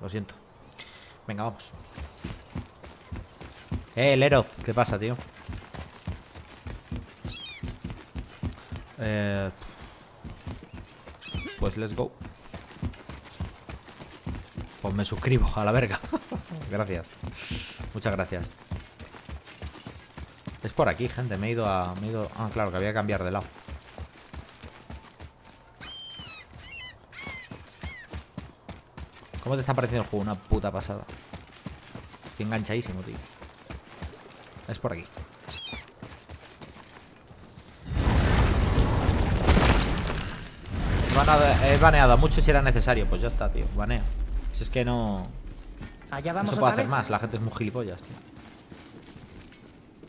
Lo siento. Venga, vamos. Eh, Lero. ¿Qué pasa, tío? Eh, pues let's go. Pues me suscribo a la verga. gracias. Muchas gracias. Es por aquí, gente. Me he ido a... Me he ido... Ah, claro, que había que cambiar de lado. ¿Cómo te está pareciendo el juego? Una puta pasada. Estoy enganchadísimo, tío. Es por aquí. He baneado a mucho si era necesario. Pues ya está, tío. Baneo. Si es que no... Allá no se puede hacer vez. más. La gente es muy gilipollas, tío.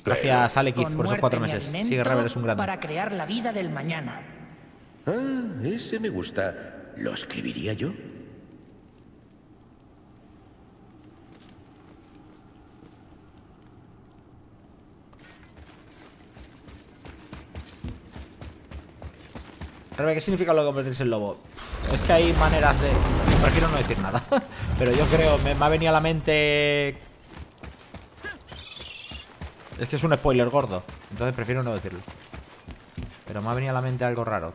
Gracias, Con por esos cuatro meses. Sigue Rebel, es un grande. Para crear la vida del mañana. Ah, ese me gusta. ¿Lo escribiría yo? Rebe, ¿qué significa lo de convertirse en lobo? Es que hay maneras de... Prefiero no decir nada. Pero yo creo, me, me ha venido a la mente... Es que es un spoiler gordo. Entonces prefiero no decirlo. Pero me ha venido a la mente algo raro.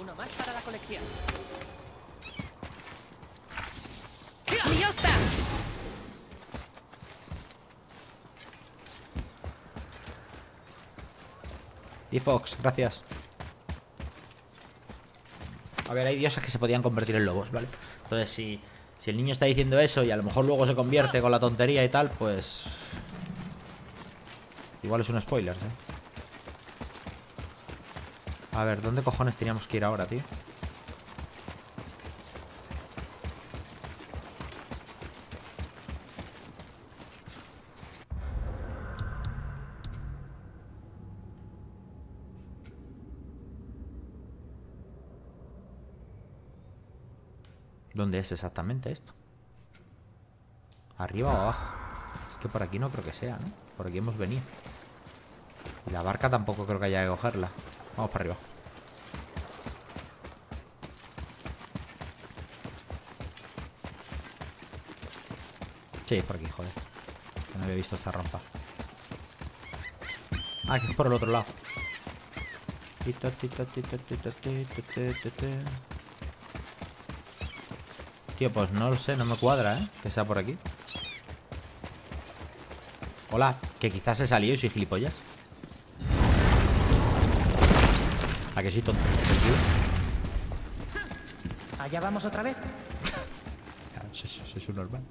Uno más para la colección. ¡Liosta! Y Fox, gracias. A ver, hay dioses que se podían convertir en lobos, ¿vale? Entonces, si, si el niño está diciendo eso y a lo mejor luego se convierte con la tontería y tal, pues... Igual es un spoiler, ¿eh? A ver, ¿dónde cojones teníamos que ir ahora, tío? ¿Dónde es exactamente esto? ¿Arriba o abajo? Es que por aquí no creo que sea, ¿no? Por aquí hemos venido. Y la barca tampoco creo que haya que cogerla. Vamos para arriba. Sí, es por aquí, joder. No había visto esta rampa. Ah, que es por el otro lado. Tío, pues no lo sé, no me cuadra, ¿eh? Que sea por aquí. Hola, que quizás he salido y soy gilipollas. ¿A que sí, tonto? Allá vamos otra vez. Claro, Eso, es normal.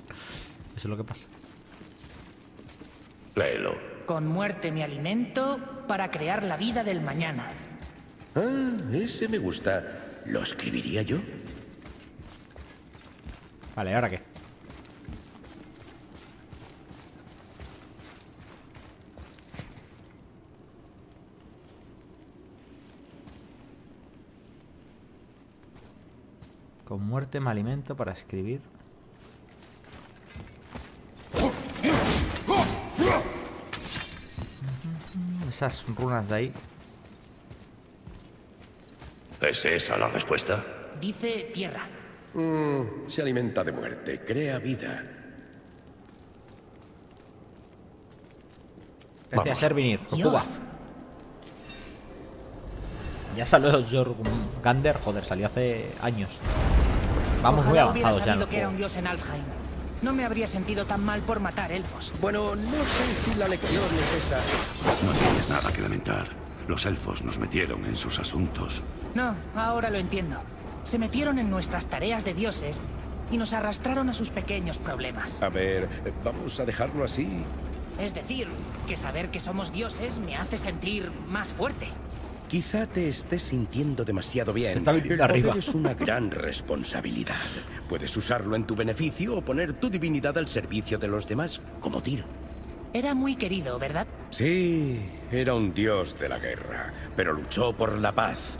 Eso es lo que pasa. Léelo. Con muerte mi alimento para crear la vida del mañana. Ah, ese me gusta. ¿Lo escribiría yo? Vale, ¿ahora qué? Con muerte me alimento para escribir. Esas runas de ahí. ¿Es esa la respuesta? Dice tierra. Mm, se alimenta de muerte, crea vida. Gracias. Cuba. Ya salió Jorgander, joder, salió hace años. Vamos muy Ojalá hubiera avanzados ya. sabido que era un dios en Alfheim. No me habría sentido tan mal por matar elfos. Bueno, no sé si la lección es esa. No tienes nada que lamentar. Los elfos nos metieron en sus asuntos. No, ahora lo entiendo. Se metieron en nuestras tareas de dioses y nos arrastraron a sus pequeños problemas. A ver, vamos a dejarlo así. Es decir, que saber que somos dioses me hace sentir más fuerte. Quizá te estés sintiendo demasiado bien. Está El poder arriba. es una gran responsabilidad. Puedes usarlo en tu beneficio o poner tu divinidad al servicio de los demás, como Tiro. Era muy querido, ¿verdad? Sí, era un dios de la guerra, pero luchó por la paz.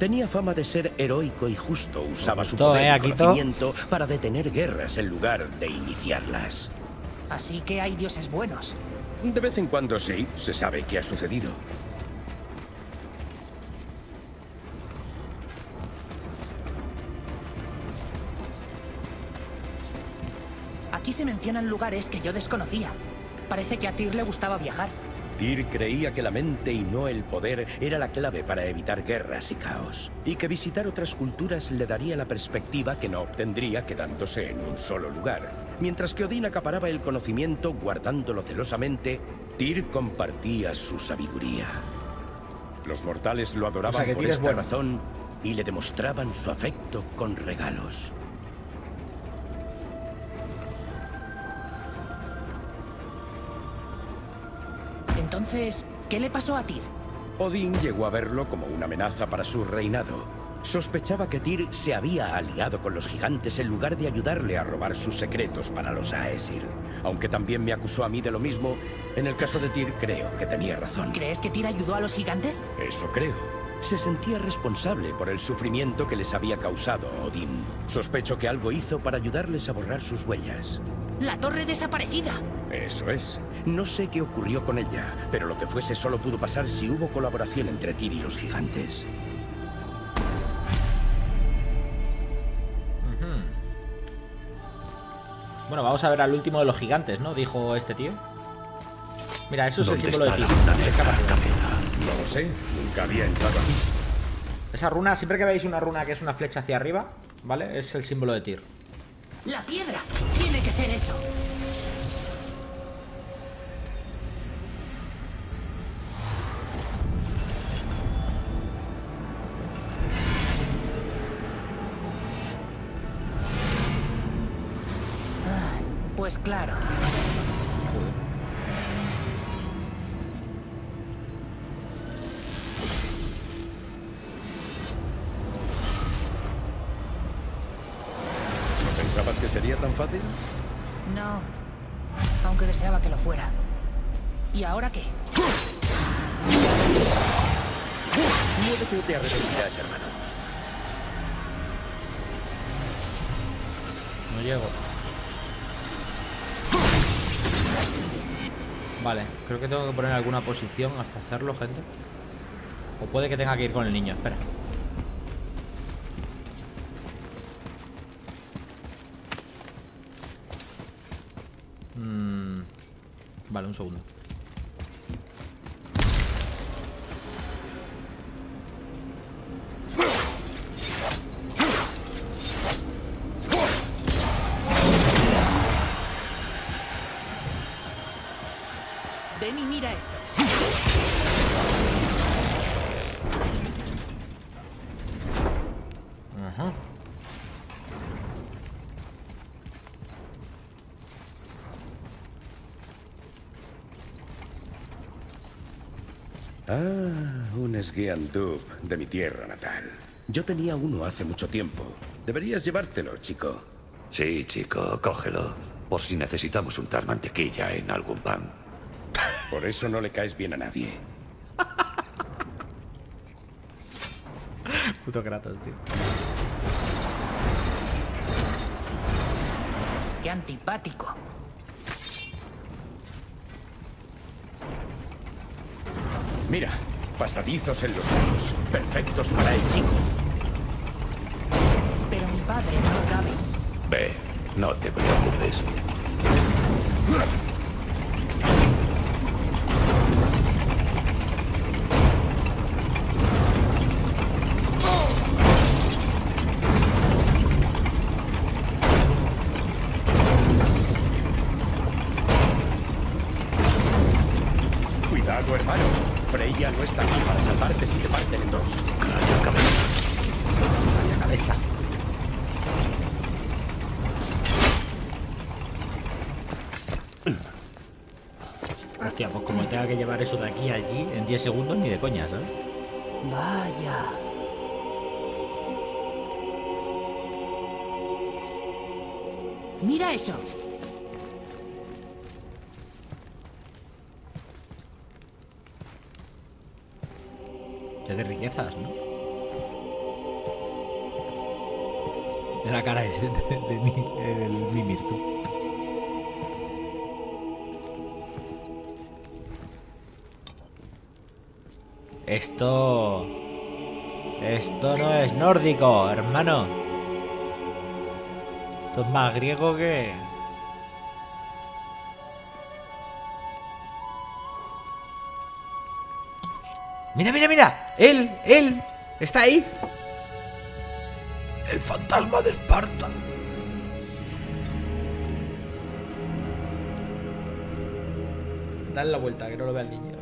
Tenía fama de ser heroico y justo. Usaba su poder eh, conocimiento para detener guerras en lugar de iniciarlas. Así que hay dioses buenos. De vez en cuando sí, se sabe qué ha sucedido. Aquí se mencionan lugares que yo desconocía. Parece que a Tyr le gustaba viajar. Tyr creía que la mente y no el poder era la clave para evitar guerras y caos, y que visitar otras culturas le daría la perspectiva que no obtendría quedándose en un solo lugar. Mientras que Odín acaparaba el conocimiento guardándolo celosamente, Tyr compartía su sabiduría. Los mortales lo adoraban O sea que por esta bueno. razón y le demostraban su afecto con regalos. Entonces, ¿qué le pasó a Tyr? Odín llegó a verlo como una amenaza para su reinado. Sospechaba que Tyr se había aliado con los gigantes en lugar de ayudarle a robar sus secretos para los Aesir. Aunque también me acusó a mí de lo mismo, en el caso de Tyr creo que tenía razón. ¿Crees que Tyr ayudó a los gigantes? Eso creo. Se sentía responsable por el sufrimiento que les había causado Odín. Sospecho que algo hizo para ayudarles a borrar sus huellas. La torre desaparecida. Eso es. No sé qué ocurrió con ella, pero lo que fuese solo pudo pasar si hubo colaboración entre Tyr y los gigantes. Bueno, vamos a ver al último de los gigantes, ¿no? Dijo este tío. Mira, eso es el ¿Dónde símbolo de Tyr. No lo sé, nunca había entrado aquí. Esa runa, siempre que veis una runa que es una flecha hacia arriba, ¿vale? Es el símbolo de Tyr. La piedra. Tiene que ser eso. Ah, Pues claro. Que tengo que poner alguna posición hasta hacerlo, gente. O puede que tenga que ir con el niño, espera. Mm, Vale, un segundo. Ah, un Sgiandub de mi tierra natal. Yo tenía uno hace mucho tiempo. Deberías llevártelo, chico. Sí, chico, cógelo. Por si necesitamos untar mantequilla en algún pan. Por eso no le caes bien a nadie. Puto Kratos, tío. Qué antipático. Mira, pasadizos en los lados. Perfectos para el chico. Pero mi padre no cabe. Ve, no te preocupes. Cuidado, hermano. Freya no está aquí para salvarte si te parten en dos. Calla, cabeza. Vaya cabeza. Hostia, pues como tenga que llevar eso de aquí a allí en 10 segundos, ni de coña, ¿sabes? Vaya. Mira eso. Qué de riquezas, ¿no? De la cara ese de, de mi, el Mimir, tú. Esto... Esto no es nórdico, hermano. Esto es más griego que... Mira, mira, mira. Él, él. Está ahí. El fantasma de Esparta. Dale la vuelta, que no lo vea el niño.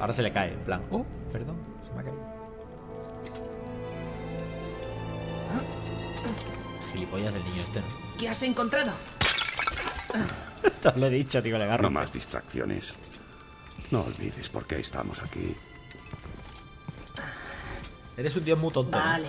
Ahora se le cae, en plan. Oh, perdón, se me ha caído. Gilipollas del niño este, ¿no? ¿Qué has encontrado? Te lo he dicho, tío, le agarro. No más distracciones. No olvides por qué estamos aquí. Eres un tío muy tonto. Vale.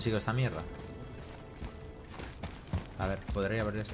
Consigo esta mierda? A ver, ¿podría abrir esto?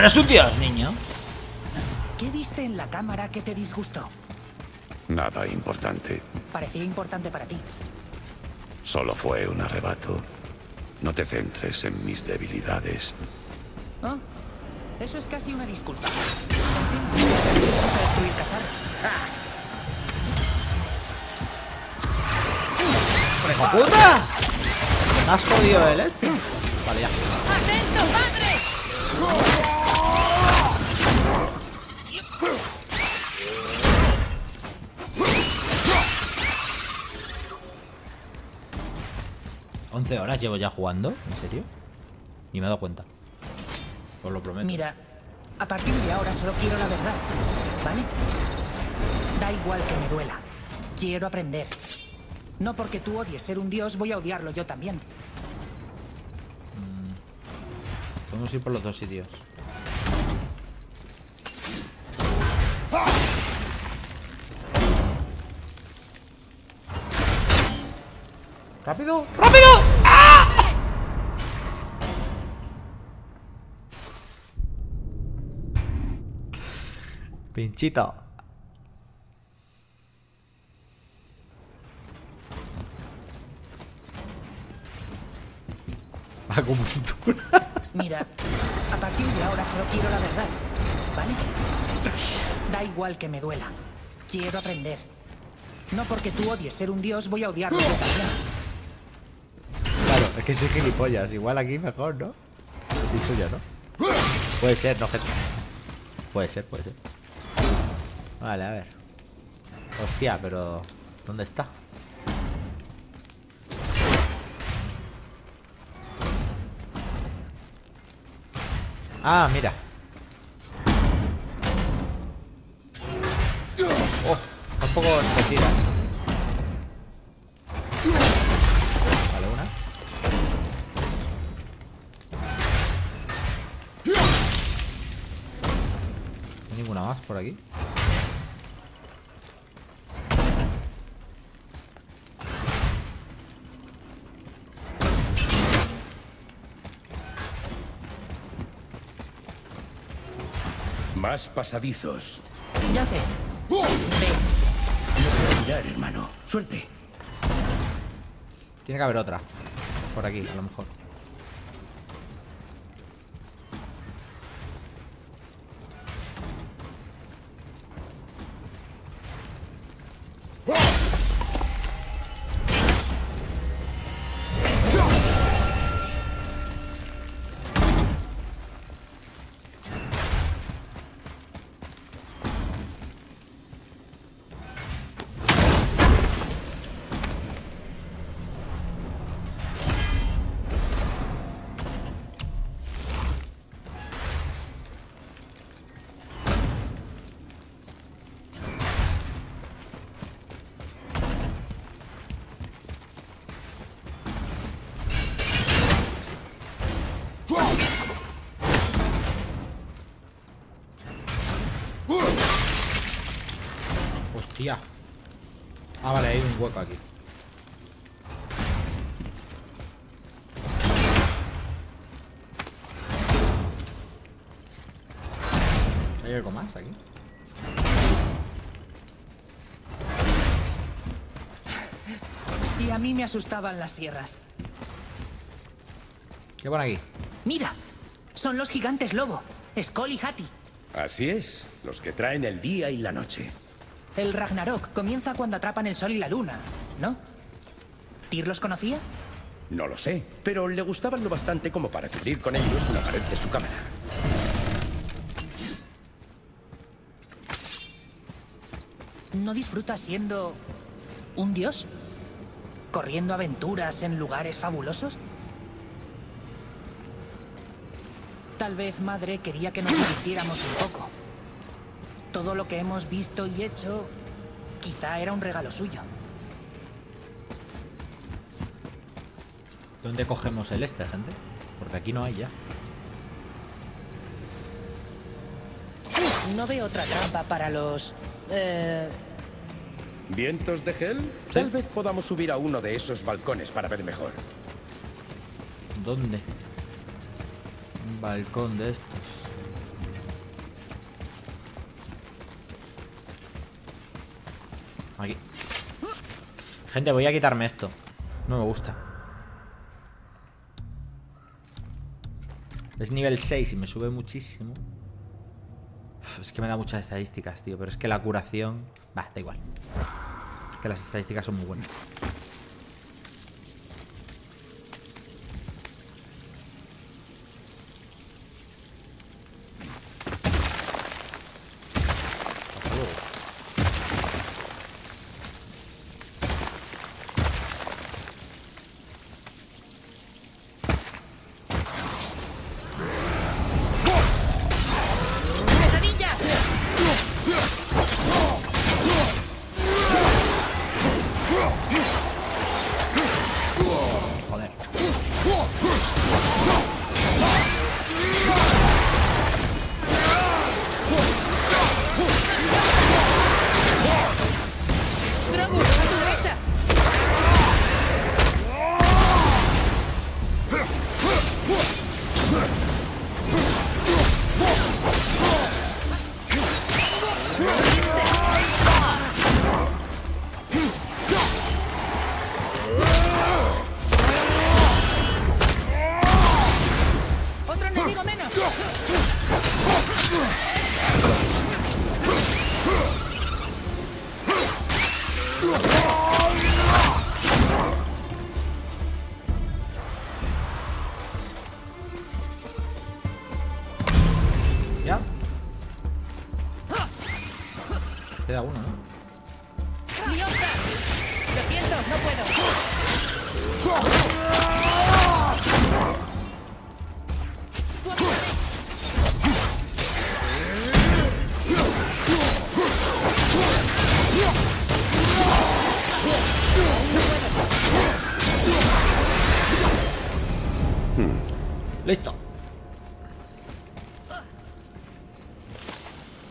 No eres un dios, niño. ¿Qué viste en la cámara que te disgustó? Nada importante. Parecía importante para ti. Solo fue un arrebato. No te centres en mis debilidades. ¿Oh? Eso es casi una disculpa. En fin, vamos a destruir cacharros. ¡Hijo puta! ¿Me has jodido el este? Vale, ya. ¡Atento, ¿11 horas llevo ya jugando? ¿En serio? Ni me he dado cuenta. Os lo prometo. Mira, a partir de ahora solo quiero la verdad, ¿vale? Da igual que me duela. Quiero aprender. No porque tú odies ser un dios, voy a odiarlo yo también. Podemos ir por los dos sitios. ¡Rápido! ¡Rápido! Pinchito. Acupuntura. Mira, a partir de ahora solo quiero la verdad, ¿vale? Da igual que me duela. Quiero aprender. No porque tú odies ser un dios, voy a odiarlo. Claro, es que soy gilipollas. Igual aquí mejor, ¿no? Dicho ya, ¿no? Puede ser, no, gente. Puede ser, puede ser. Vale, a ver. Hostia, pero... ¿Dónde está? Ah, mira. Oh, tampoco te tira. Vale, una. ¿No hay ninguna más por aquí? Más pasadizos. Ya sé. Ve, Mirar, hermano. Suerte. Tiene que haber otra. Por aquí, a lo mejor. Hostia. Ah, vale, hay un hueco aquí. ¿Hay algo más aquí? y a mí me asustaban las sierras. ¿Qué pone aquí? Mira, son los gigantes lobo, Skoll y Hati. Así es. Los que traen el día y la noche. El Ragnarok comienza cuando atrapan el sol y la luna, ¿no? ¿Tyr los conocía? No lo sé, pero le gustaban lo bastante como para cubrir con ellos una pared de su cámara. ¿No disfrutas siendo un dios? ¿Corriendo aventuras en lugares fabulosos? Tal vez madre quería que nos divirtiéramos un poco. Todo lo que hemos visto y hecho quizá era un regalo suyo. ¿Dónde cogemos el este, gente? Porque aquí no hay ya. No veo otra trampa para los... eh, ¿Vientos de Hell? Tal vez podamos subir a uno de esos balcones para ver mejor. ¿Dónde? Un balcón de estos. Aquí. Gente, voy a quitarme esto. No me gusta. Es nivel 6 y me sube muchísimo. Es que me da muchas estadísticas, tío. Pero es que la curación... Va, da igual. Es que las estadísticas son muy buenas.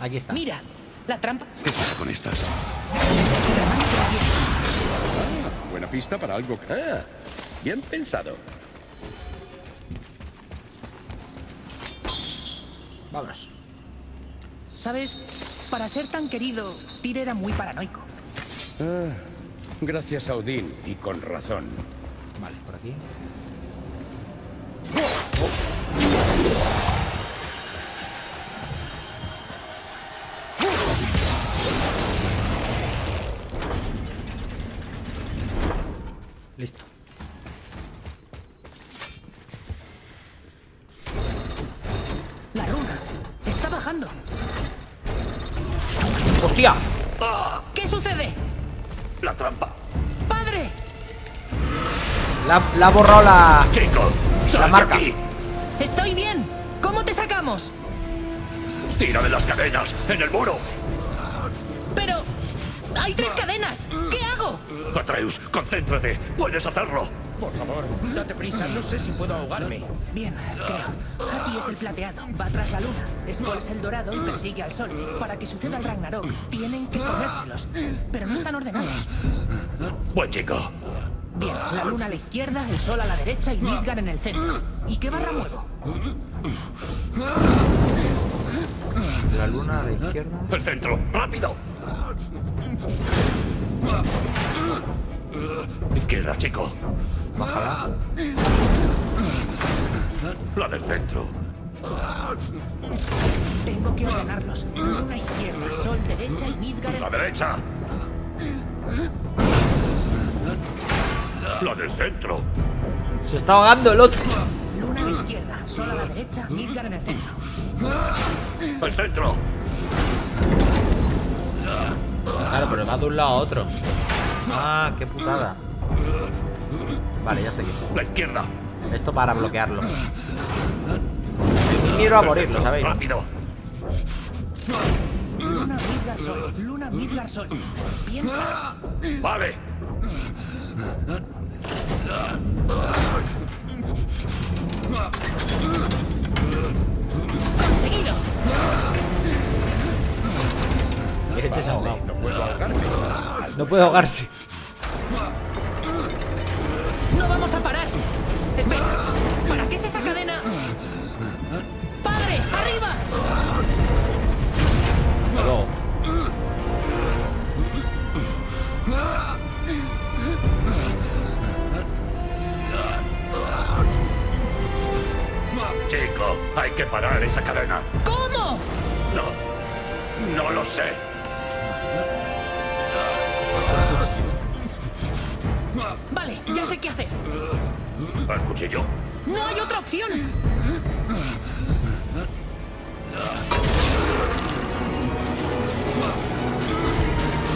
Aquí está. Mira, la trampa. ¿Qué pasa con estas? Buena pista para algo. Ah, bien pensado. Vámonos. ¿Sabes? Para ser tan querido, Tyr era muy paranoico. Gracias a Odín, y con razón. Vale, por aquí. La, ha borrado la... Chico, La marca. aquí. Estoy bien. ¿Cómo te sacamos? Tira de las cadenas en el muro. Pero... Hay tres cadenas. ¿Qué hago? Atreus, concéntrate. Puedes hacerlo. Por favor, date prisa. No sé si puedo ahogarme. Bien, creo. Hati es el plateado, va tras la luna. Skoll es el dorado y persigue al sol. Para que suceda el Ragnarok, tienen que comérselos. Pero no están ordenados. Buen chico. Bien, la luna a la izquierda, el sol a la derecha y Midgard en el centro. ¿Y qué barra muevo? La luna a la izquierda. El centro. ¡Rápido! Izquierda, chico. Bájala. La del centro. Tengo que ordenarlos. Luna izquierda, sol derecha y Midgard en... La derecha. La del centro. Se está ahogando el otro. Luna a la izquierda, sol a la derecha, Midgard en el centro. El centro. Claro, pero va de un lado a otro. Ah, qué putada. Vale, ya sé. La izquierda. Esto para bloquearlo. Miro a morir, lo sabéis. Rápido. Luna, Midgard, sol. Luna, Midgard, sol. Piensa. Vale. ¡Conseguido! Este ha ahogado. No puedo ahogarme. No puede ahogarse. ¡No vamos a parar! Espera, hay que parar esa cadena. ¿Cómo? No. No lo sé. Vale, ya sé qué hacer. ¿El cuchillo? ¡No hay otra opción!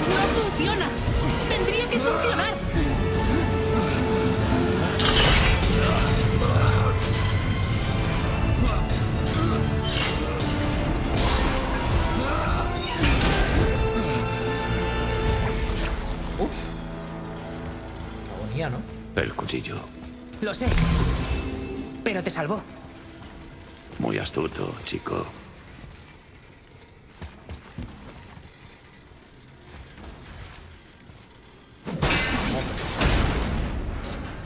¡No funciona! ¡Tendría que funcionar! El cuchillo. Lo sé. Pero te salvó. Muy astuto, chico.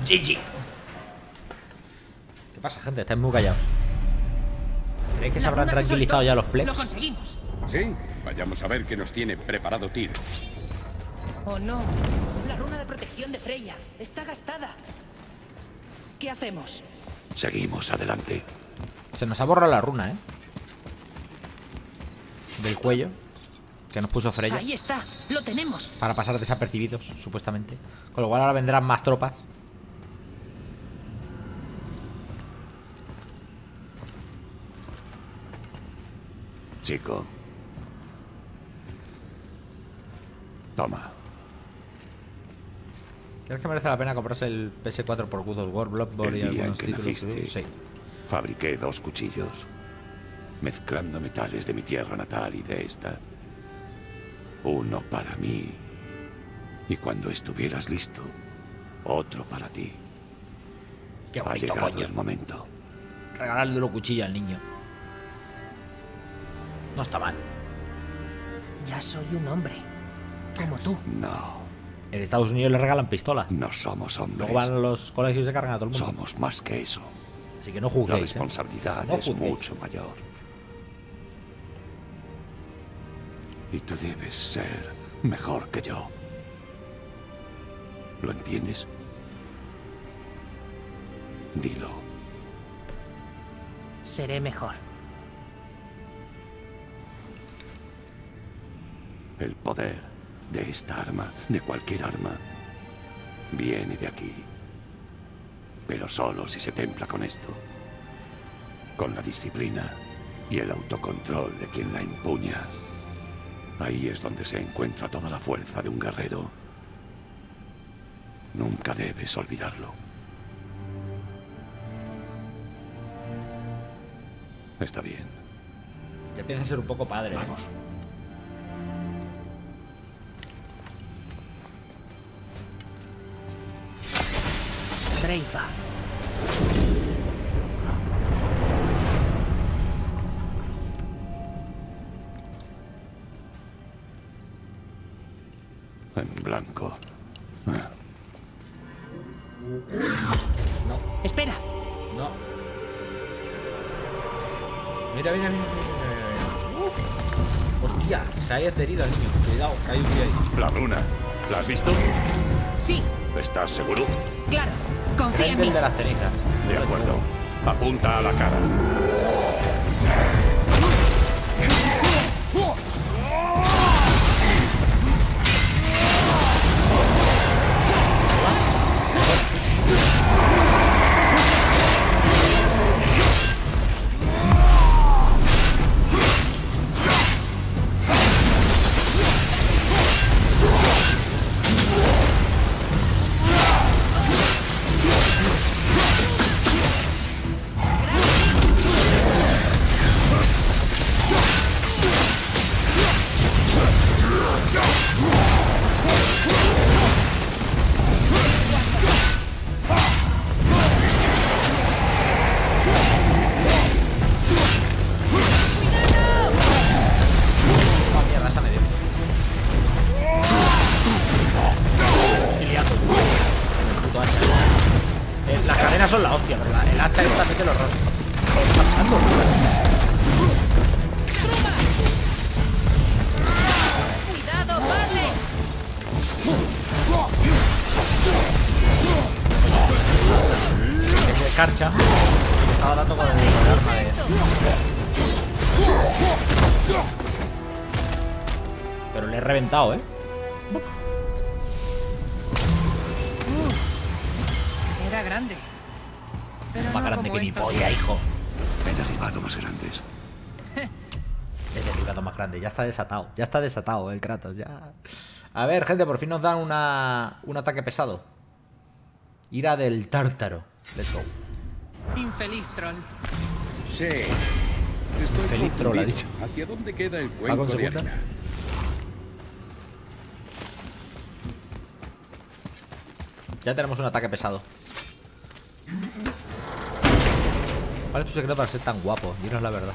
GG. ¿Qué pasa, gente? Estáis muy callados. ¿Creéis que se habrán tranquilizado ya los plebs? Lo conseguimos. Sí, vayamos a ver qué nos tiene preparado Tyr. Oh no. La runa de protección de Freya está gastada. ¿Qué hacemos? Seguimos adelante. Se nos ha borrado la runa, ¿eh? Del cuello. Que nos puso Freya. Ahí está. Lo tenemos. Para pasar desapercibidos, supuestamente. Con lo cual ahora vendrán más tropas. Chico. Toma. ¿Crees que merece la pena comprarse el PS4 por God of War, Bloodborne El y día en algunos que títulos? naciste, Sí. fabriqué dos cuchillos, mezclando metales de mi tierra natal y de esta. Uno para mí, y cuando estuvieras listo, otro para ti. Qué Ha bonito, llegado coño. el momento. Regalarle una cuchilla al niño. No está mal. Ya soy un hombre. Como tú. No, En Estados Unidos le regalan pistolas. no somos hombres. Luego van a los colegios y se cargan a todo el mundo. Somos más que eso. Así que no La juzguéis. ¿eh? responsabilidad No es juzguéis. mucho mayor. Y tú debes ser mejor que yo. ¿Lo entiendes? Dilo. Seré mejor. El poder de esta arma, de cualquier arma, viene de aquí. Pero solo si se templa con esto. Con la disciplina y el autocontrol de quien la empuña. Ahí es donde se encuentra toda la fuerza de un guerrero. Nunca debes olvidarlo. Está bien. Ya empieza a ser un poco padre. ¿eh? Dreifa. En blanco. Espera. No. Mira, mira, mira, mira, mira, mira. Uh. Hostia, se ha adherido al niño. Cuidado, que hay un ahí. La runa. ¿La has visto? Sí, ¿Estás seguro? claro. Confía en mí. de las cenizas. De acuerdo. Apunta a la cara. Reventado, ¿eh? Era grande. Pero Más no grande que mi estos polla, hijo. He derribado más grandes. Es derribado más grande. Ya está desatado. Ya está desatado el Kratos. Ya. A ver, gente, por fin nos dan una, un ataque pesado. Ira del tártaro. Let's go. Infeliz troll. Sí. Estoy Feliz troll, ha dicho. ¿Hacia dónde queda el ¿Va cuenco de segundas? Ya tenemos un ataque pesado. ¿Cuál es tu secreto para ser tan guapo? Dinos la verdad.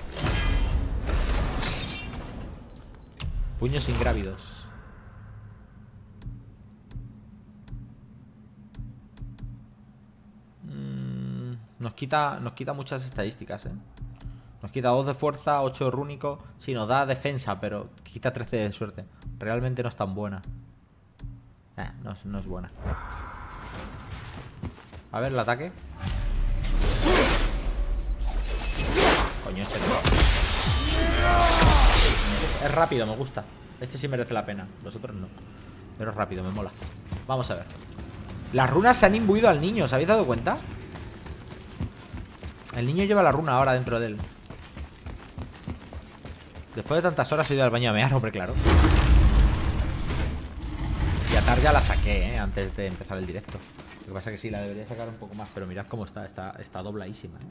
Puños ingrávidos. Mm, Nos quita, nos quita muchas estadísticas, ¿eh? Nos quita 2 de fuerza, 8 de rúnico. Sí, nos da defensa, pero quita 13 de suerte. Realmente no es tan buena. Eh, no, no es buena. A ver el ataque. Coño, este no. Es rápido, me gusta. Este sí merece la pena. Los otros no. Pero es rápido, me mola. Vamos a ver. Las runas se han imbuido al niño, ¿os habéis dado cuenta? El niño lleva la runa ahora dentro de él. Después de tantas horas he ido al baño a mear, hombre, claro. Y Atar ya la saqué, ¿eh? Antes de empezar el directo. Lo que pasa es que sí, la debería sacar un poco más, pero mirad cómo está. Está, está dobladísima, ¿eh?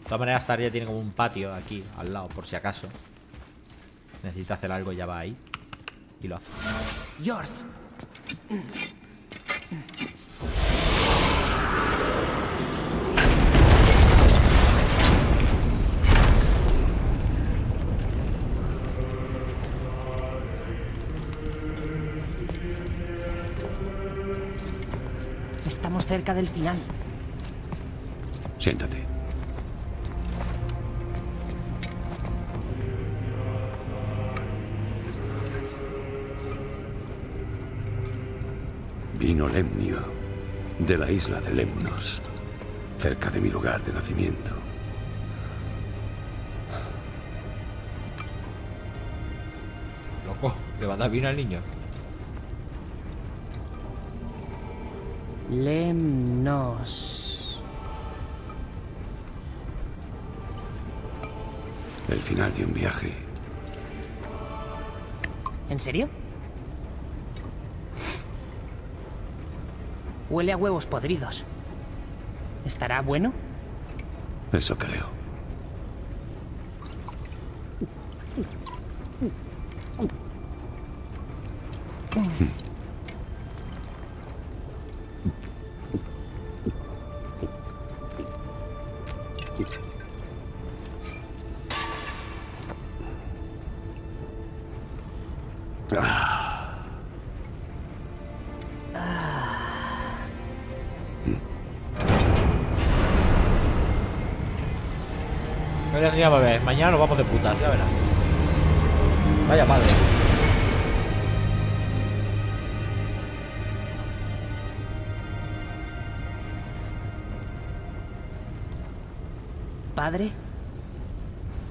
De todas maneras, Atar ya tiene como un patio aquí, al lado, por si acaso. Necesita hacer algo, ya va ahí. Y lo hace. Yorth. Cerca del final. Siéntate. Vino Lemnio, de la isla de Lemnos, cerca de mi lugar de nacimiento. Loco, le va a dar vino al niño. Lemnos. El final de un viaje. ¿En serio? Huele a huevos podridos. ¿Estará bueno? Eso creo. Mañana nos vamos de putas, ya verás. Vaya madre. Padre,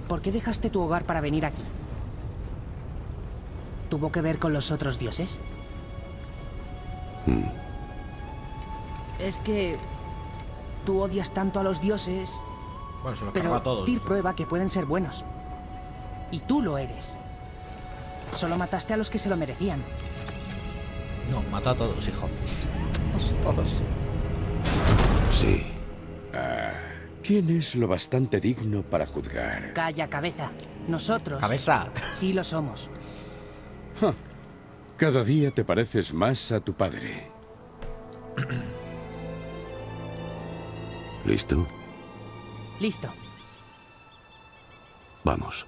¿por qué dejaste tu hogar para venir aquí? ¿Tuvo que ver con los otros dioses? Mm. Es que tú odias tanto a los dioses, Bueno, se los pero a todos. Tyr prueba que pueden ser buenos. Y tú lo eres. Solo mataste a los que se lo merecían. No, mató a todos, hijo. Todos, todos. Sí. ¿Quién es lo bastante digno para juzgar? Calla, cabeza. Nosotros Cabeza. sí lo somos. Cada día te pareces más a tu padre. ¿Listo? Listo. Vamos.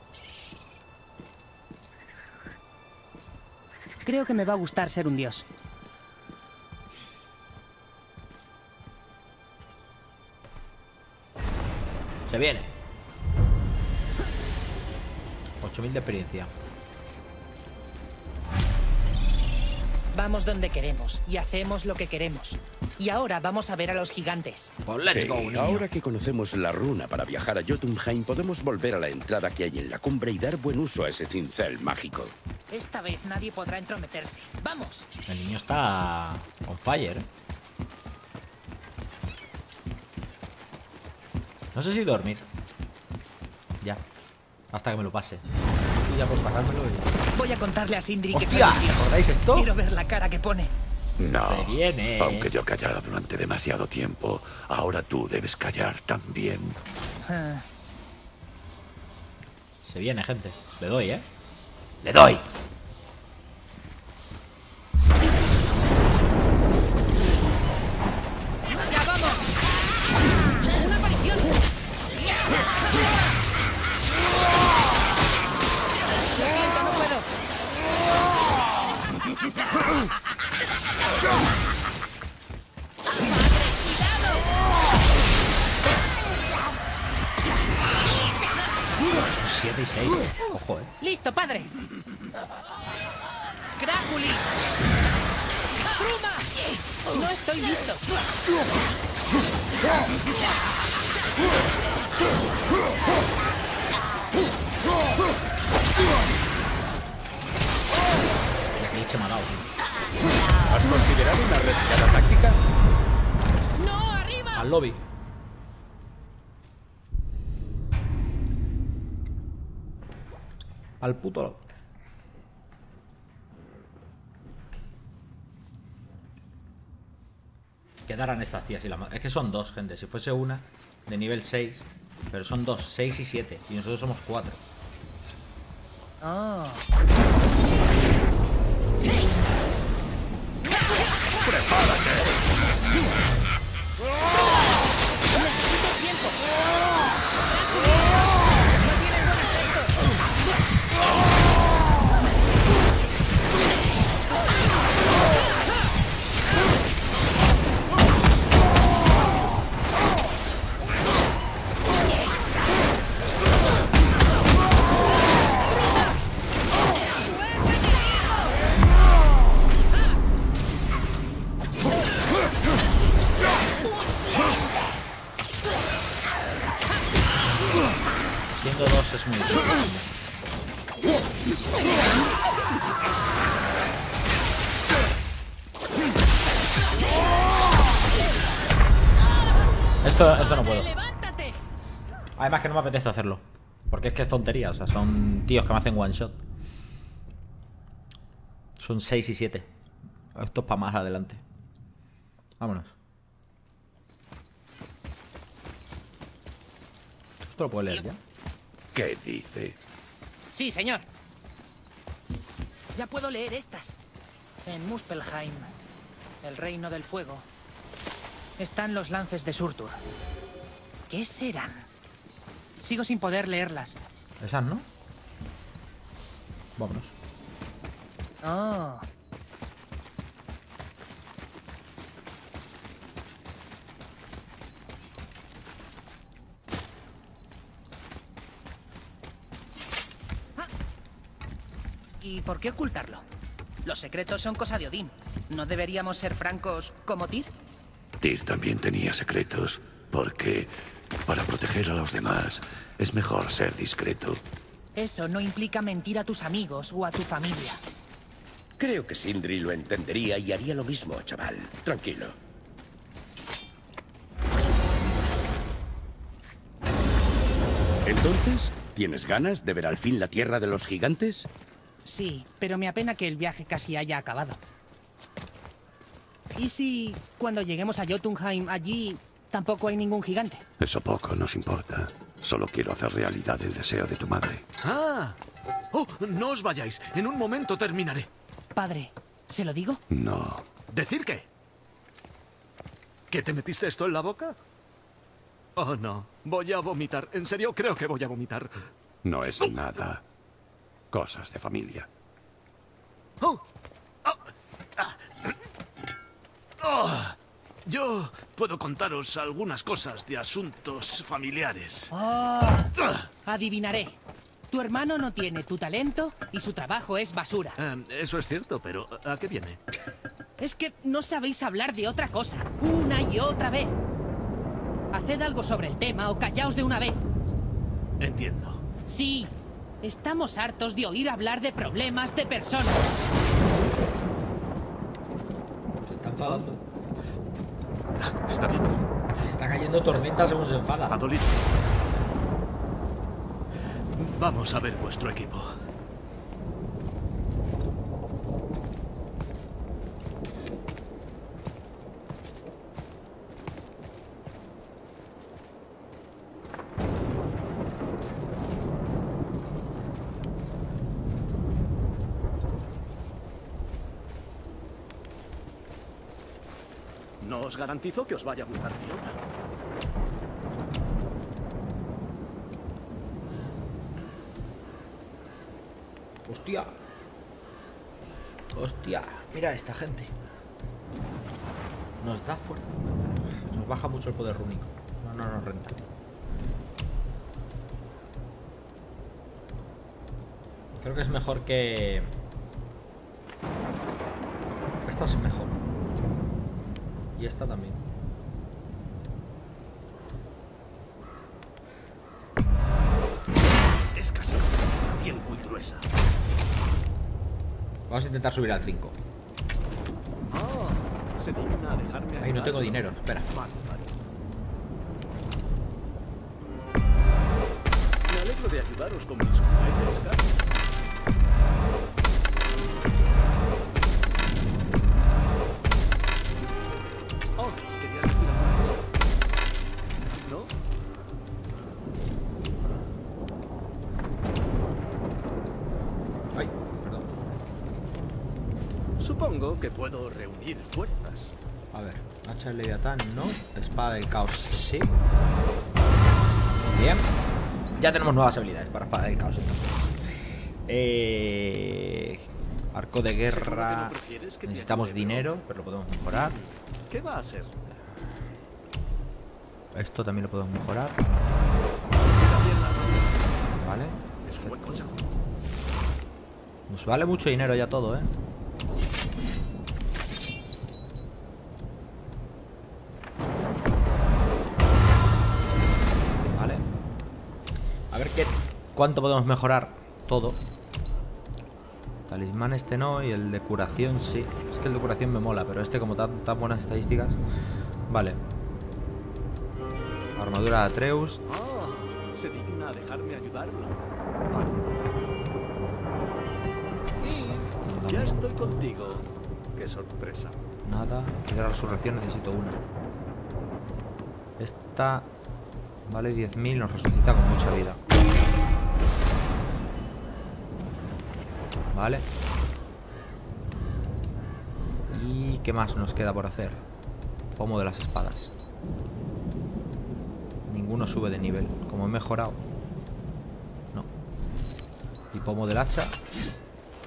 Creo que me va a gustar ser un dios. Se viene. 8000 de experiencia. Vamos donde queremos y hacemos lo que queremos. Y ahora vamos a ver a los gigantes. Let's Sí, go, niño. ahora que conocemos la runa para viajar a Jotunheim, podemos volver a la entrada que hay en la cumbre y dar buen uso a ese cincel mágico. Esta vez nadie podrá entrometerse. ¡Vamos! El niño está on fire. No sé si dormir. Ya. Hasta que me lo pase. Y ya por pasármelo. y- Voy a contarle a Sindri que soy ¡Hostia! un dios. ¿Recordáis esto? Quiero ver la cara que pone. No. Se viene. Aunque yo callara durante demasiado tiempo, ahora tú debes callar también. Ah, Se viene, gente. Le doy, ¿eh? ¡Le doy! Ojo, ¿eh? ¡Listo, padre! ¡Cráculi! ¡Bruma! No estoy listo. Leche me ha dado. ¿Has considerado una retirada táctica? ¡No, arriba! Al lobby. Al puto... lobby. Quedarán estas tías y la... Es que son dos, gente. Si fuese una de nivel 6, pero son dos, 6 y 7. Y nosotros somos 4. Ah. Oh. No me apetece hacerlo. Porque es que es tontería. O sea, son tíos que me hacen one shot. Son 6 y 7. Esto es para más adelante. Vámonos. Esto lo puedo leer ya. ¿Qué dice? Sí, señor. Ya puedo leer estas. En Muspelheim, el reino del fuego, están los lances de Surtur. ¿Qué serán? Sigo sin poder leerlas. Esas, ¿no? Vámonos. Oh. Ah. ¿Y por qué ocultarlo? Los secretos son cosa de Odín. ¿No deberíamos ser francos como Tyr? Tyr también tenía secretos, porque para proteger a los demás es mejor ser discreto. Eso no implica mentir a tus amigos o a tu familia. Creo que Sindri lo entendería y haría lo mismo, chaval. Tranquilo. Entonces, ¿tienes ganas de ver al fin la tierra de los gigantes? Sí, pero me apena que el viaje casi haya acabado. ¿Y si cuando lleguemos a Jotunheim allí tampoco hay ningún gigante? Eso poco nos importa. Solo quiero hacer realidad el deseo de tu madre. ¡Ah! ¡Oh! No os vayáis. En un momento terminaré. Padre, ¿se lo digo? No. ¿Decir qué? ¿Que te metiste esto en la boca? Oh, no. Voy a vomitar. En serio, creo que voy a vomitar. No es nada. Cosas de familia. ¡Oh! ¡Ah! ¡Oh! Yo puedo contaros algunas cosas de asuntos familiares. Ah, adivinaré. Tu hermano no tiene tu talento y su trabajo es basura. Eh, eso es cierto, pero ¿a qué viene? Es que no sabéis hablar de otra cosa, una y otra vez. Haced algo sobre el tema o callaos de una vez. Entiendo. Sí, estamos hartos de oír hablar de problemas de personas. Se está enfadando. Está bien. Está cayendo tormenta según se enfada. Adolid. Vamos a ver vuestro equipo. Os garantizo que os vaya a gustar mi obra. Hostia. Hostia. Mira esta gente. Nos da fuerza. Nos baja mucho el poder rúnico. No, no nos renta. Creo que es mejor que... Esta es mejor. Y esta también. Es casi piel muy gruesa. Vamos a intentar subir al 5. Ah, se digna a dejarme Ay, no tengo dinero. Espera. Vale, vale. Me alegro de ayudaros con mis juguetes, fuerzas. A ver, hacha del Leviatán, no. Espada del caos, sí. Bien. Ya tenemos nuevas habilidades para espada del caos. Eh, arco de guerra. Necesitamos dinero, pero lo podemos mejorar. ¿Qué va a ser? Esto también lo podemos mejorar. Vale. Es un buen consejo. Nos vale mucho dinero ya todo, ¿eh? ¿Cuánto podemos mejorar? Todo. Talismán este no y el de curación sí. Es que el de curación me mola, pero este como tan, tan buenas estadísticas... Vale. Armadura de Atreus. Ah, se digna a dejarme ayudarlo. Vale. Ya estoy contigo. Qué sorpresa. Nada. Y de la resurrección necesito una. Esta vale 10.000, nos resucita con mucha vida. Vale. ¿Y qué más nos queda por hacer? Pomo de las espadas. Ninguno sube de nivel. Como he mejorado. No. Y pomo del hacha.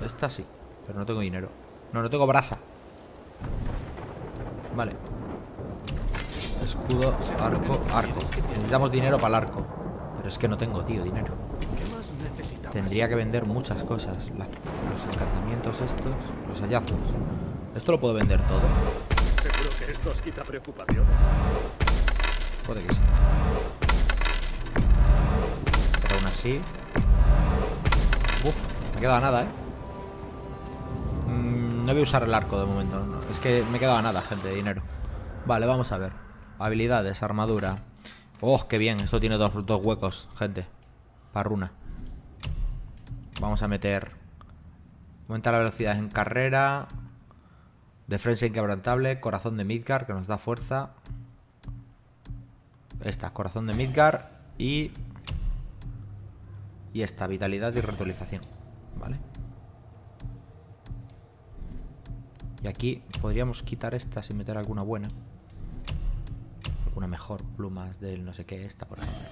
Esta sí. Pero no tengo dinero. No, no tengo brasa. Vale. Escudo, arco, arco. Necesitamos dinero para el arco. Pero es que no tengo, tío, dinero. Tendría que vender muchas cosas. La- los encantamientos estos, los hallazgos. Esto lo puedo vender todo. Seguro que esto os quita preocupaciones. Puede que sí. Pero aún así. Uf, me queda nada, eh. Mm, no voy a usar el arco de momento. no. Es que me quedaba nada, gente, de dinero. Vale, vamos a ver. Habilidades, armadura. Oh, qué bien. Esto tiene dos, dos huecos, gente. Para runa. Vamos a meter. Aumenta la velocidad en carrera. Defensa inquebrantable. Corazón de Midgar, que nos da fuerza. Esta, corazón de Midgar. Y. Y esta, vitalidad y reutilización. Vale. Y aquí podríamos quitar estas y meter alguna buena. Alguna mejor. Plumas del no sé qué, esta por ejemplo.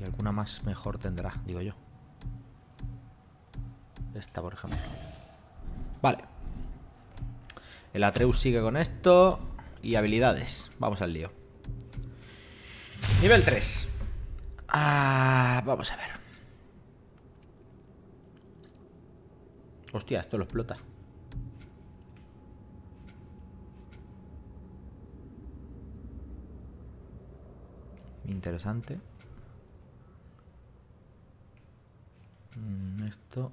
Y alguna más mejor tendrá, digo yo. Esta, por ejemplo. Vale. El Atreus sigue con esto. Y habilidades. Vamos al lío. Nivel 3. Ah, vamos a ver. Hostia, esto lo explota. Interesante. Mm, Esto.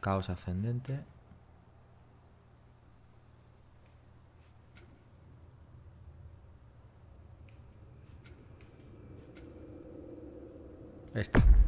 Caos ascendente. Esta.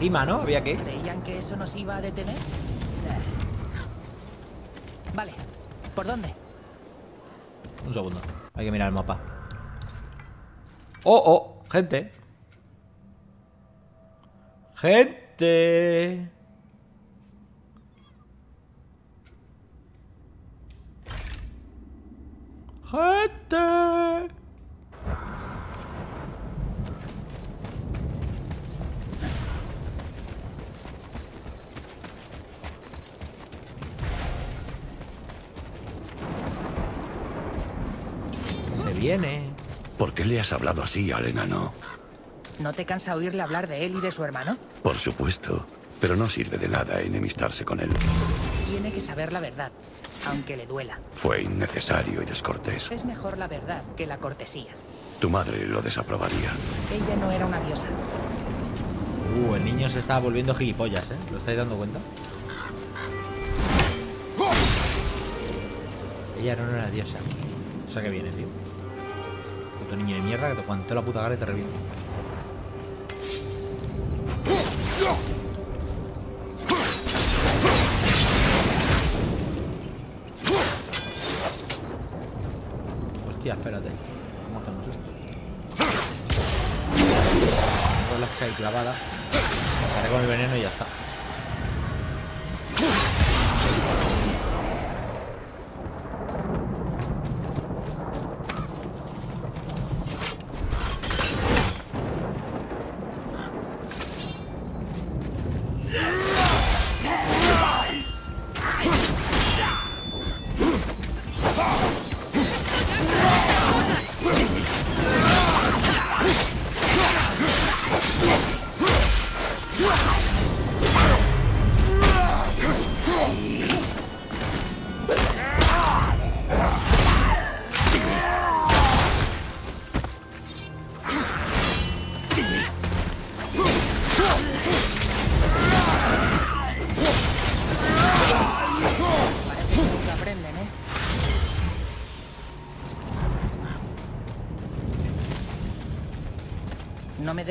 A la cima, ¿no? Había que. ¿Creían que eso nos iba a detener? Vale. ¿Por dónde? Un segundo. Hay que mirar el mapa. ¡Oh, oh! Gente. Gente. Gente. Viene. ¿Por qué le has hablado así al enano? ¿No te cansa oírle hablar de él y de su hermano? Por supuesto. Pero no sirve de nada enemistarse con él. Tiene que saber la verdad, aunque le duela. Fue innecesario y descortés. Es mejor la verdad que la cortesía. Tu madre lo desaprobaría. Ella no era una diosa. Uh, el niño se está volviendo gilipollas, ¿eh? ¿Lo estáis dando cuenta? Ella no era diosa. O sea que viene, tío. Niño de mierda que te cuanto la puta cara y te reviento. Hostia, espérate. ¿Cómo hacemos esto? Tengo la clavada. Caré con el veneno y ya está.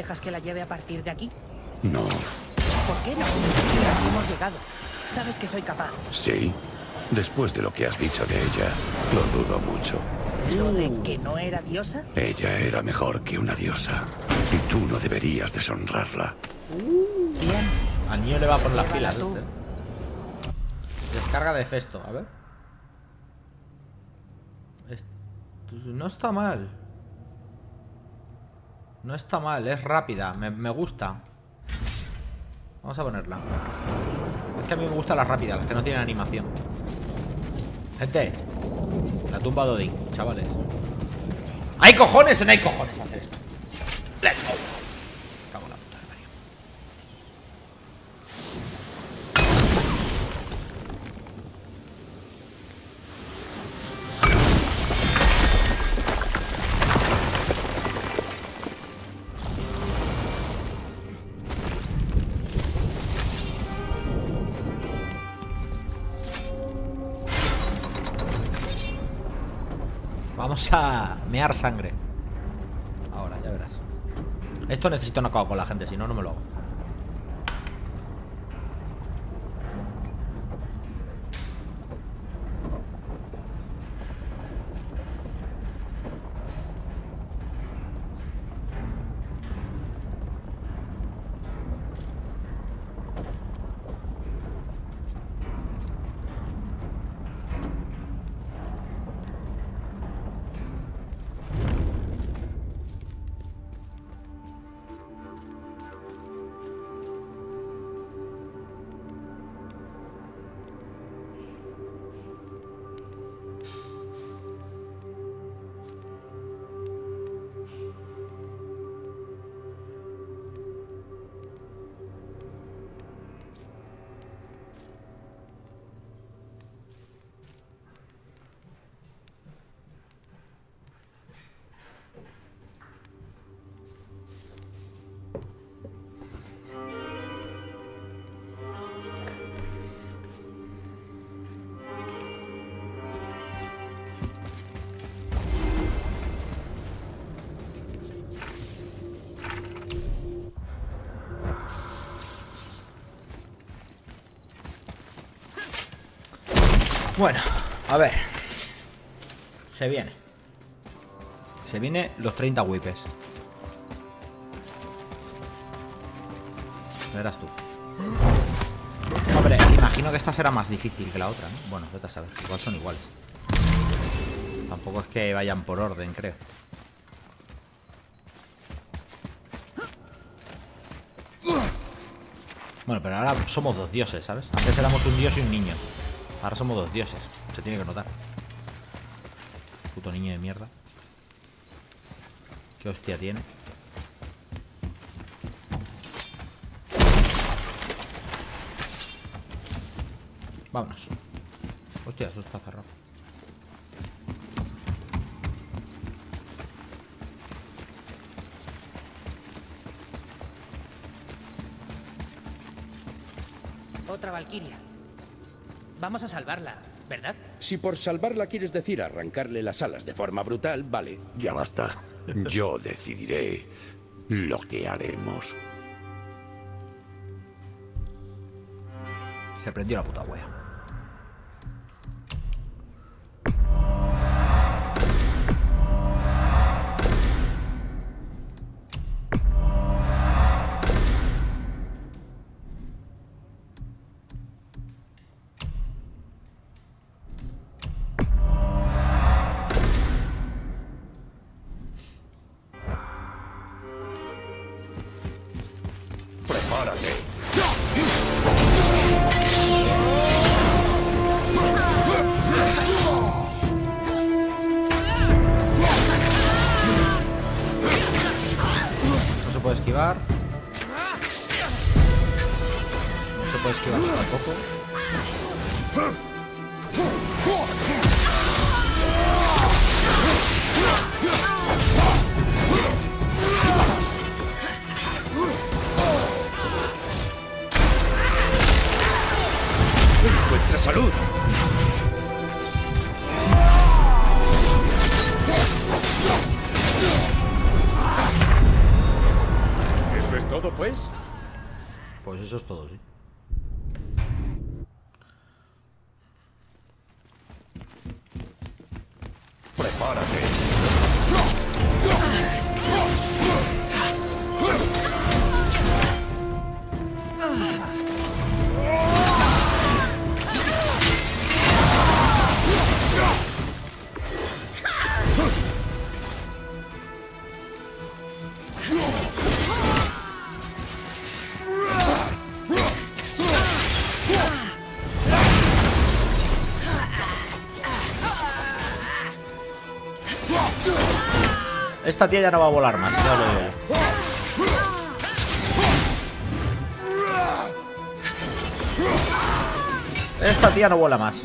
Dejas que la lleve a partir de aquí? No. ¿Por qué no? Así hemos llegado. Sabes que soy capaz. Sí. Después de lo que has dicho de ella, lo dudo mucho. ¿Lo de que no era diosa? Ella era mejor que una diosa. Y tú no deberías deshonrarla. Bien. Al niño le va a poner las pilas. tú. Descarga de Festo, a ver. No está mal. No está mal, es rápida, me, gusta. Vamos a ponerla. Es que a mí me gustan las rápidas, las que no tienen animación. Gente, la tumba de Odín, chavales. ¿Hay cojones o no hay cojones hacer esto? Let's go. Vamos a sangre. Ahora, ya verás. Esto necesito no con la gente, si no, no me lo hago. Bueno, a ver. Se viene. Se viene los 30 whippes. Verás tú. Hombre, imagino que esta será más difícil que la otra, ¿no? Bueno, vete a saber. Igual son iguales. Tampoco es que vayan por orden, creo. Bueno, pero ahora somos dos dioses, ¿sabes? Antes éramos un dios y un niño. Ahora somos dos dioses. Se tiene que notar. Puto niño de mierda. ¿Qué hostia tiene? Vámonos. Hostia, eso está cerrado. Otra Valquiria. Vamos a salvarla, ¿verdad? Si por salvarla quieres decir arrancarle las alas de forma brutal, vale. Ya basta. Yo decidiré lo que haremos. Se prendió la puta wea. Se puede esquivar tampoco. ¡Encuentra salud! Pues? Pues eso es todo, sí. Esta tía ya no va a volar más, ya lo digo. Esta tía no vuela más.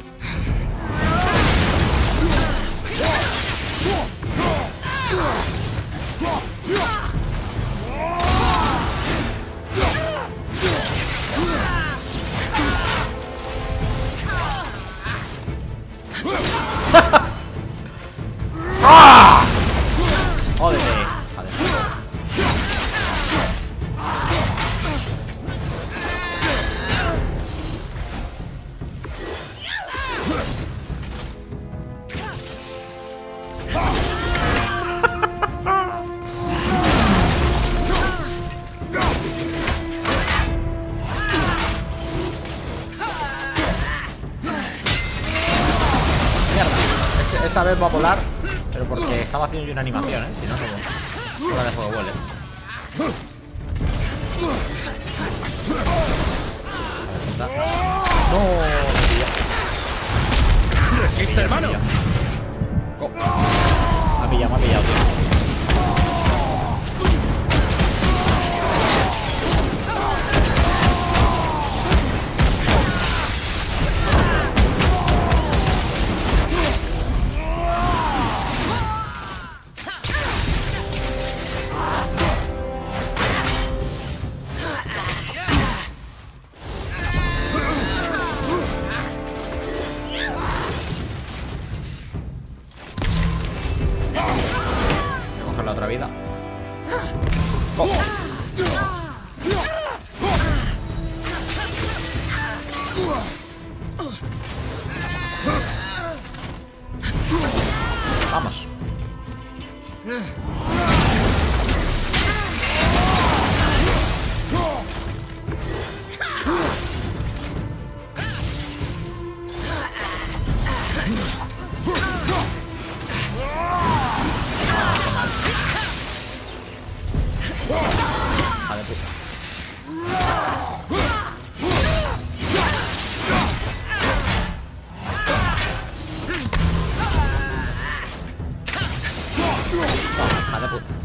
Vez va a volar, pero porque estaba haciendo yo una animación, ¿eh? Si no, no, la dejo que vuele. No, me. ¡Resiste, hermano! 的不。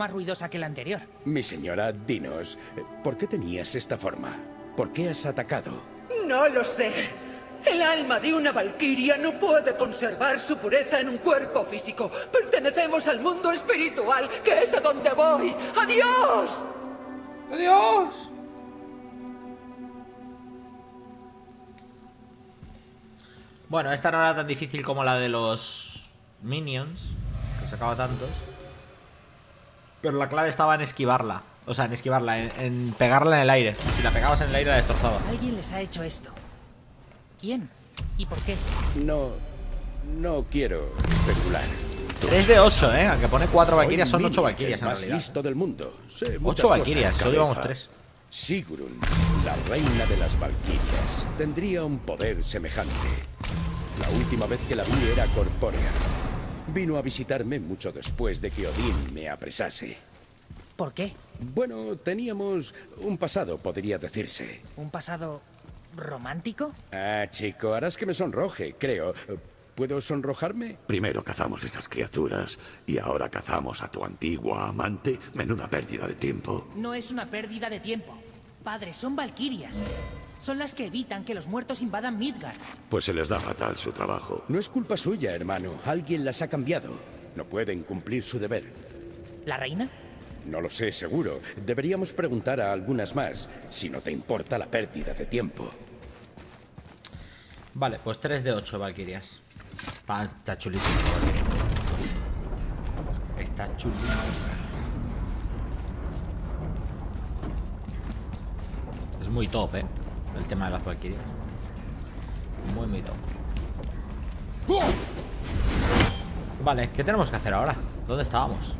Más ruidosa que la anterior. Mi señora, dinos, ¿por qué tenías esta forma? ¿Por qué has atacado? No lo sé. El alma de una valquiria no puede conservar su pureza en un cuerpo físico. Pertenecemos al mundo espiritual, que es a donde voy. ¡Adiós! ¡Adiós! Bueno, esta no era tan difícil como la de los minions, que sacaba tantos. Pero la clave estaba en esquivarla. O sea, en esquivarla, en, en pegarla en el aire. Si la pegabas en el aire la destrozaba. Alguien les ha hecho esto. ¿Quién? ¿Y por qué? No... no quiero especular. 3 de 8, ¿eh? Aunque pone 4 Soy valquirias, son 8 Mimir, valquirias el en más realidad. listo del mundo. Sé 8 muchas cosas. valquirias, solo llevamos cabeza. 3. Sigurun, la reina de las valquirias, tendría un poder semejante. La última vez que la vi era corpórea. Vino a visitarme mucho después de que Odín me apresase. ¿Por qué? Bueno, teníamos un pasado, podría decirse. ¿Un pasado romántico? Ah, chico, harás que me sonroje, creo. ¿Puedo sonrojarme? Primero cazamos esas criaturas y ahora cazamos a tu antigua amante. Menuda pérdida de tiempo. No es una pérdida de tiempo. Padre, son valquirias. Son las que evitan que los muertos invadan Midgard. Pues se les da fatal su trabajo. No es culpa suya, hermano. Alguien las ha cambiado. No pueden cumplir su deber. ¿La reina? No lo sé seguro. Deberíamos preguntar a algunas más, si no te importa la pérdida de tiempo. Vale, pues 3 de 8 valquirias. Ah, está chulísimo. Está chulísimo. Es muy top, eh. El tema de las valquirias. Muy, muy top. Vale, ¿qué tenemos que hacer ahora? ¿Dónde estábamos?